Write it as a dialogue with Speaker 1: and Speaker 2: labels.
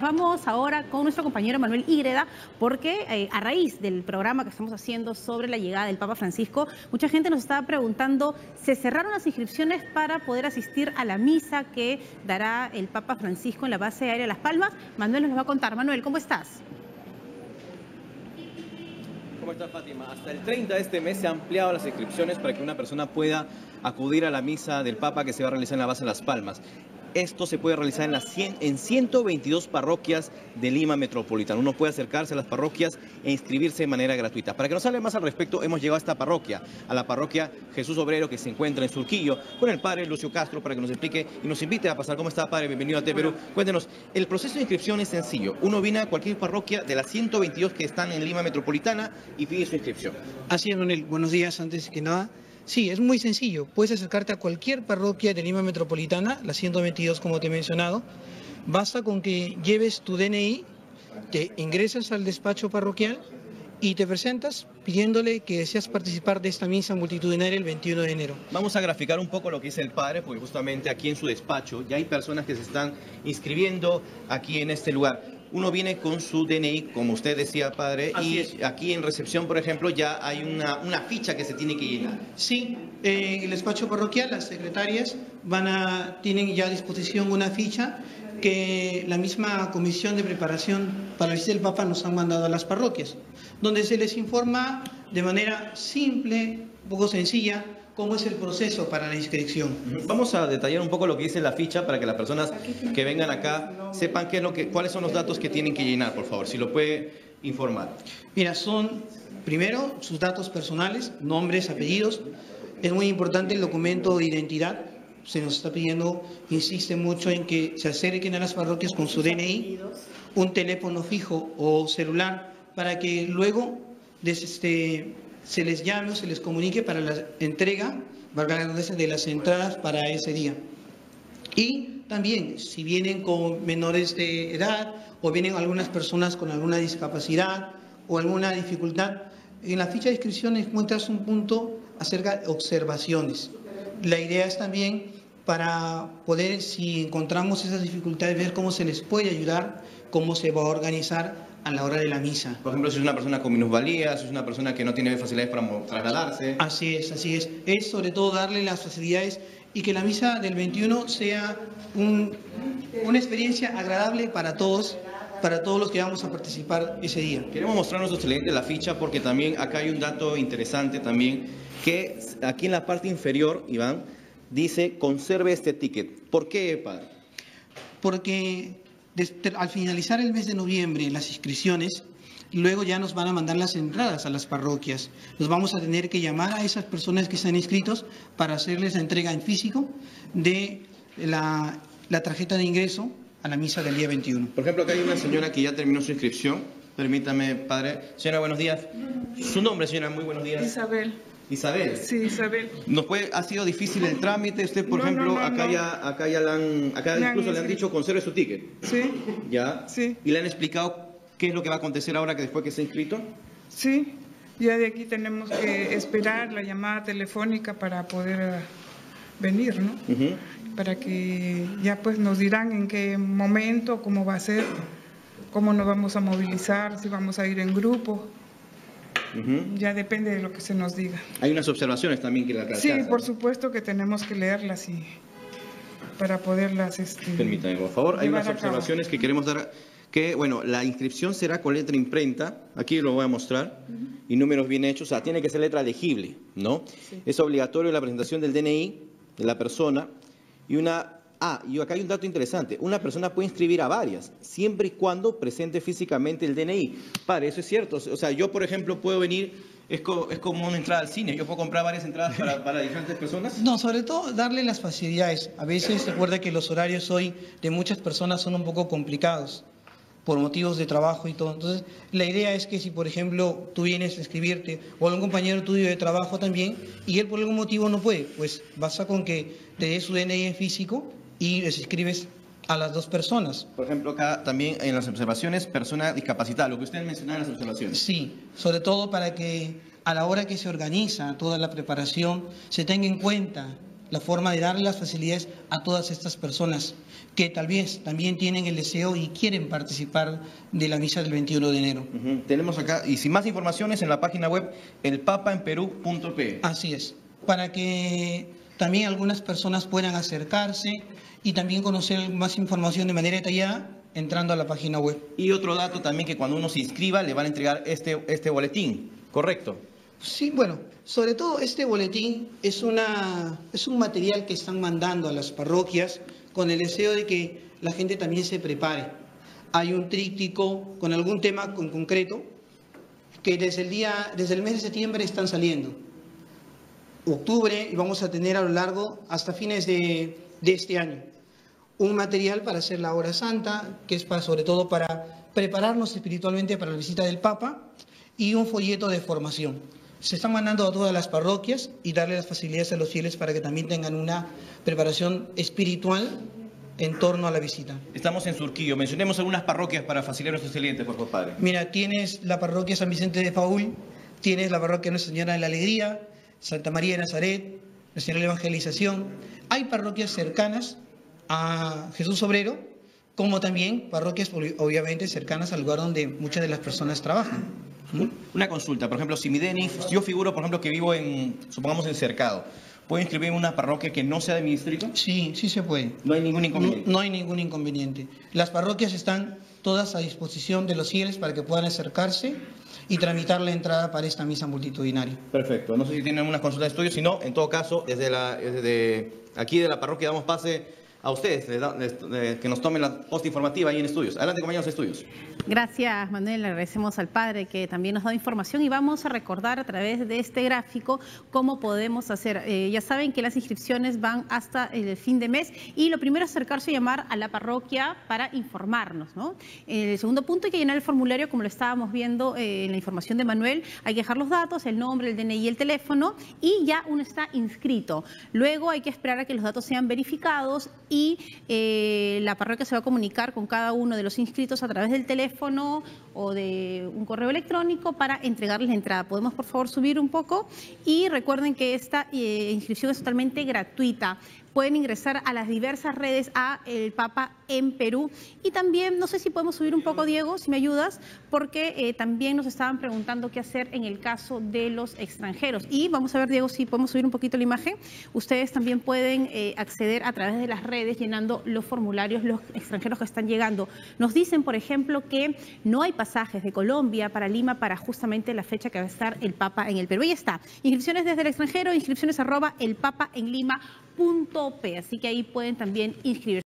Speaker 1: Vamos ahora con nuestro compañero Manuel Ígreda, porque eh, a raíz del programa que estamos haciendo sobre la llegada del Papa Francisco, mucha gente nos estaba preguntando, ¿se cerraron las inscripciones para poder asistir a la misa que dará el Papa Francisco en la base aérea Las Palmas? Manuel nos va a contar. Manuel, ¿cómo estás?
Speaker 2: ¿Cómo estás, Fátima? Hasta el 30 de este mes se han ampliado las inscripciones para que una persona pueda acudir a la misa del Papa que se va a realizar en la base de Las Palmas. Esto se puede realizar en, las 100, en 122 parroquias de Lima Metropolitana. Uno puede acercarse a las parroquias e inscribirse de manera gratuita. Para que nos hable más al respecto, hemos llegado a esta parroquia, a la parroquia Jesús Obrero, que se encuentra en Surquillo, con el padre Lucio Castro, para que nos explique y nos invite a pasar. ¿Cómo está, padre? Bienvenido a Perú. Cuéntenos, el proceso de inscripción es sencillo. Uno viene a cualquier parroquia de las 122 que están en Lima Metropolitana y pide su inscripción.
Speaker 3: Así es, Manuel. Buenos días, antes que nada. Sí, es muy sencillo. Puedes acercarte a cualquier parroquia de Lima Metropolitana, la 122 como te he mencionado. Basta con que lleves tu DNI, te ingresas al despacho parroquial y te presentas pidiéndole que deseas participar de esta misa multitudinaria el 21 de enero.
Speaker 2: Vamos a graficar un poco lo que dice el padre, porque justamente aquí en su despacho ya hay personas que se están inscribiendo aquí en este lugar uno viene con su DNI, como usted decía, padre, y aquí en recepción, por ejemplo, ya hay una, una ficha que se tiene que llenar.
Speaker 3: Sí, eh, en el despacho parroquial las secretarias van a, tienen ya a disposición una ficha que la misma comisión de preparación para el visita del Papa nos han mandado a las parroquias, donde se les informa de manera simple, un poco sencilla, cómo es el proceso para la inscripción.
Speaker 2: Vamos a detallar un poco lo que dice la ficha para que las personas que vengan acá sepan qué es lo que, cuáles son los datos que tienen que llenar, por favor, si lo puede informar.
Speaker 3: Mira, son primero sus datos personales, nombres, apellidos. Es muy importante el documento de identidad. Se nos está pidiendo, insiste mucho en que se acerquen a las parroquias con su DNI, un teléfono fijo o celular, para que luego desde este, se les llame o se les comunique para la entrega, de las entradas para ese día. Y también, si vienen con menores de edad o vienen algunas personas con alguna discapacidad o alguna dificultad, en la ficha de inscripción encuentras un punto acerca de observaciones. La idea es también para poder, si encontramos esas dificultades, ver cómo se les puede ayudar, cómo se va a organizar a la hora de la misa.
Speaker 2: Por ejemplo, si es una persona con minusvalía, si es una persona que no tiene facilidades para trasladarse.
Speaker 3: Así es, así es. Es sobre todo darle las facilidades y que la misa del 21 sea una experiencia agradable para todos, para todos los que vamos a participar ese día.
Speaker 2: Queremos mostrar nuestros de la ficha porque también acá hay un dato interesante también, que aquí en la parte inferior, Iván, dice conserve este ticket. ¿Por qué, padre?
Speaker 3: Porque al finalizar el mes de noviembre las inscripciones, luego ya nos van a mandar las entradas a las parroquias. Nos vamos a tener que llamar a esas personas que están inscritos para hacerles la entrega en físico de la, la tarjeta de ingreso a la misa del día 21.
Speaker 2: Por ejemplo, acá hay una señora que ya terminó su inscripción. Permítame, padre. Señora, buenos días. Su nombre, señora, muy buenos días.
Speaker 4: Isabel.
Speaker 2: Isabel.
Speaker 4: Sí, Isabel.
Speaker 2: ¿Nos puede, ¿Ha sido difícil el trámite? Usted, por ejemplo, acá, Ya, acá ya le han, acá incluso le han dicho conserve su ticket.
Speaker 4: Sí.
Speaker 2: ¿Ya?
Speaker 4: Sí.
Speaker 2: ¿Y le han explicado qué es lo que va a acontecer ahora que después que se ha inscrito?
Speaker 4: Sí. Ya de aquí tenemos que esperar la llamada telefónica para poder eh, venir, ¿no? Para que ya pues nos dirán en qué momento, cómo va a ser, cómo nos vamos a movilizar, si vamos a ir en grupo. Ya depende de lo que se nos diga.
Speaker 2: Hay unas observaciones también que la
Speaker 4: Sí, por supuesto que tenemos que leerlas y para poderlas... Este,
Speaker 2: Permítame, por favor. Hay unas observaciones que queremos dar que, bueno, la inscripción será con letra imprenta, aquí lo voy a mostrar, y números bien hechos, o sea, tiene que ser letra legible, ¿no? Es obligatorio la presentación del DNI de la persona y una Ah, y acá hay un dato interesante. Una persona puede inscribir a varias, siempre y cuando presente físicamente el DNI. Padre, eso es cierto. O sea, yo, por ejemplo, puedo venir, es, es como una entrada al cine. ¿Yo puedo comprar varias entradas para, para, diferentes personas?
Speaker 3: No, sobre todo darle las facilidades. A veces recuerda que los horarios hoy de muchas personas son un poco complicados por motivos de trabajo y todo. Entonces, la idea es que si, por ejemplo, tú vienes a escribirte o algún compañero tuyo de trabajo también y él por algún motivo no puede, pues basta con que te dé su DNI en físico y les escribes a las dos personas.
Speaker 2: Por ejemplo, acá también en las observaciones, persona discapacitada, lo que usted mencionaba en las observaciones.
Speaker 3: Sí, sobre todo para que a la hora que se organiza toda la preparación se tenga en cuenta la forma de darle las facilidades a todas estas personas que tal vez también tienen el deseo y quieren participar de la misa del 21 de enero.
Speaker 2: Tenemos acá, y sin más informaciones, en la página web elpapaenperú.pe.
Speaker 3: Así es, para que también algunas personas puedan acercarse y también conocer más información de manera detallada entrando a la página web.
Speaker 2: Y otro dato también que cuando uno se inscriba le van a entregar este, este boletín, ¿correcto?
Speaker 3: Sí, bueno, sobre todo este boletín es, una, es un material que están mandando a las parroquias con el deseo de que la gente también se prepare. Hay un tríptico con algún tema con concreto que desde el, día, desde el mes de septiembre están saliendo. Octubre y vamos a tener a lo largo hasta fines de, de este año un material para hacer la hora santa, que es para, sobre todo para prepararnos espiritualmente para la visita del Papa, y un folleto de formación. Se están mandando a todas las parroquias y darle las facilidades a los fieles para que también tengan una preparación espiritual en torno a la visita.
Speaker 2: Estamos en Surquillo. Mencionemos algunas parroquias para facilitar nuestros clientes, por favor, padre.
Speaker 3: Mira, tienes la parroquia San Vicente de Paul, tienes la parroquia Nuestra Señora de la Alegría, Santa María de Nazaret, la Evangelización. Hay parroquias cercanas a Jesús Obrero, como también parroquias obviamente cercanas al lugar donde muchas de las personas trabajan.
Speaker 2: Una consulta, por ejemplo, si mi DNI, yo figuro, por ejemplo, que vivo en, supongamos, en Cercado, ¿puedo inscribirme en una parroquia que no sea de mi distrito?
Speaker 3: Sí, sí se puede.
Speaker 2: No hay ningún inconveniente.
Speaker 3: No, no hay ningún inconveniente. Las parroquias están todas a disposición de los fieles para que puedan acercarse y tramitar la entrada para esta misa multitudinaria.
Speaker 2: Perfecto. No sé si tienen una consulta de estudio, si no, en todo caso, desde, desde aquí de la parroquia damos pase a ustedes que nos tomen la post informativa ahí en estudios. Adelante, compañeros de estudios.
Speaker 1: Gracias, Manuel. Le agradecemos al padre que también nos da información y vamos a recordar a través de este gráfico cómo podemos hacer. Eh, ya saben que las inscripciones van hasta el fin de mes y lo primero es acercarse y llamar a la parroquia para informarnos. ¿no? El segundo punto hay que llenar el formulario como lo estábamos viendo eh, en la información de Manuel. Hay que dejar los datos, el nombre, el DNI, el teléfono y ya uno está inscrito. Luego hay que esperar a que los datos sean verificados y eh, la parroquia se va a comunicar con cada uno de los inscritos a través del teléfono o de un correo electrónico para entregarles la entrada. ¿Podemos, por favor, subir un poco? Y recuerden que esta eh, inscripción es totalmente gratuita pueden ingresar a las diversas redes a El Papa en Perú. Y también, no sé si podemos subir un poco, Diego, si me ayudas, porque eh, también nos estaban preguntando qué hacer en el caso de los extranjeros. Y vamos a ver, Diego, si podemos subir un poquito la imagen. Ustedes también pueden eh, acceder a través de las redes llenando los formularios, los extranjeros que están llegando. Nos dicen, por ejemplo, que no hay pasajes de Colombia para Lima para justamente la fecha que va a estar el Papa en el Perú. Ahí está. Inscripciones desde el extranjero, inscripciones arroba el Papa en Lima. Así que ahí pueden también inscribirse.